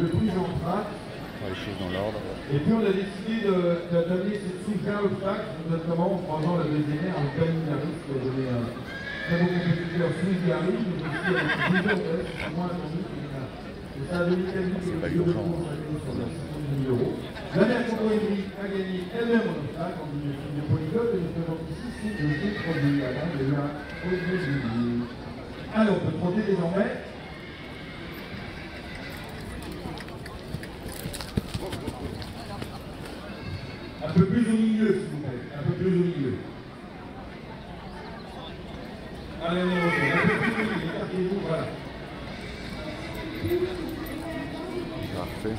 le plus en trac. Faire les choses dans l'ordre. Et puis on a décidé de- d'attaquer cette souffle obstacle, notamment en croisant la deuxième avec Dani Harris, qui a donné un très beau compétiteur Smith Harris, mais aussi avec Gilles Ortez, moins attendu. Et ça a donné quasi C'est pas quelque chose de urgent. consacré sur 70 000 euros. La mère Congo-Henry a gagné elle-même en obstacle en diminution de polygone et nous faisons ici signe de ce produit. Avant, il y a eu un Olivier Julie. Alors, on peut trotter désormais. Un peu plus au milieu, s'il vous plaît. Un peu plus au milieu. Allez, allez. Un peu plus au milieu. Écartez-vous, voilà. Parfait.